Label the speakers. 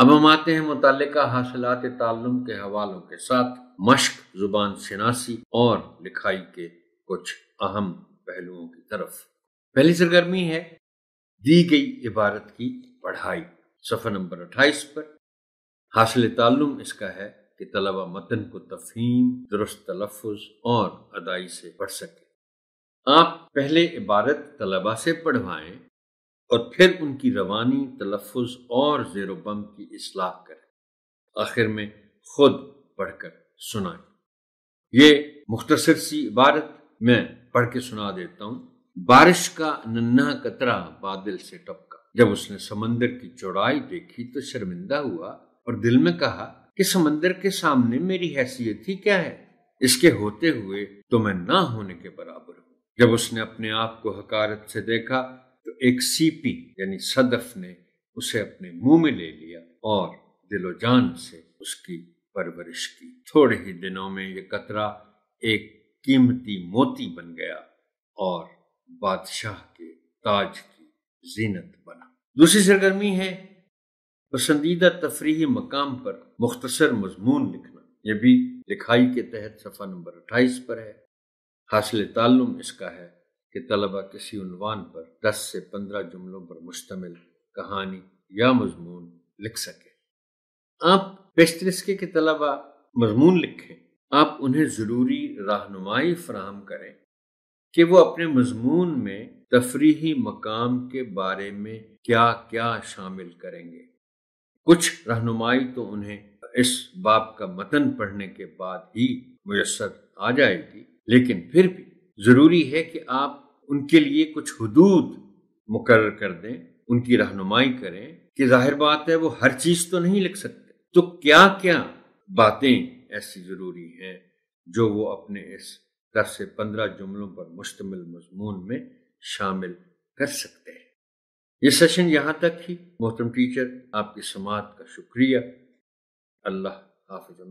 Speaker 1: अब हम आते हैं मुतल हासिलात ताल्लुम के हवालों के साथ, मश्क, ज़ुबान शनासी और लिखाई के कुछ अहम पहलुओं की तरफ़। पहली सरगर्मी है दी गई इबारत की पढ़ाई, सफ़र नंबर अट्ठाईस पर। हासिल ताल्लुम इसका है कि तलबा मतन को तफहीम, दुरुस्त तलफ़ और अदाई से पढ़ सके। आप पहले इबारत तलबा से पढ़वाएँ और फिर उनकी रवानी तलफ़ और ज़ेर बम की असलाह करें। आखिर में खुद पढ़कर सुनाएँ। ये मुख्तसर सी इबारत मैं पढ़ के सुना देता हूँ। बारिश का नन्हा कतरा बादल से टपका। जब उसने समंदर की चौड़ाई देखी तो शर्मिंदा हुआ और दिल में कहा कि समंदर के सामने मेरी हैसियत ही क्या है? इसके होते हुए तो मैं ना होने के बराबर हूँ। जब उसने अपने आप को हकारत से देखा तो एक सीपी, यानी सदफ ने उसे अपने मुँह में ले लिया और दिलो जान से उसकी परवरिश की। थोड़े ही दिनों में ये कतरा एक कीमती मोती बन गया और बादशाह के ताज की जीनत बना। दूसरी सरगर्मी है, पसंदीदा तफरी मकाम पर मुख्तसर मजमून लिखना। यह भी लिखाई के तहत सफ़ा नंबर अट्ठाईस पर है। हासिल ताल्लुम इसका है कि तलबा किसी उनवान पर दस से पंद्रह जुमलों पर मुश्तमिल कहानी या मजमून लिख सके। आप पेशतरस्के के तलबा मजमून लिखें। आप उन्हें ज़रूरी रहनुमाई फराहम करें कि वो अपने मजमून में तफरी मकाम के बारे में क्या क्या शामिल करेंगे। कुछ रहनुमाई तो उन्हें इस बाप का मतन पढ़ने के बाद ही मुयसर आ जाएगी, लेकिन फिर भी ज़रूरी है कि आप उनके लिए कुछ हदूद मुकर कर दें, उनकी रहनुमाई करें, कि ज़ाहिर बात है वो हर चीज़ तो नहीं लिख सकते। तो क्या क्या बातें ऐसी ज़रूरी हैं जो वो अपने इस दस से पंद्रह जुमलों पर मुश्तमिल मजमून में शामिल कर सकते हैं? ये सेशन यहाँ तक ही। मोहतरम टीचर, आपकी समात का शुक्रिया। अल्लाह हाफिज।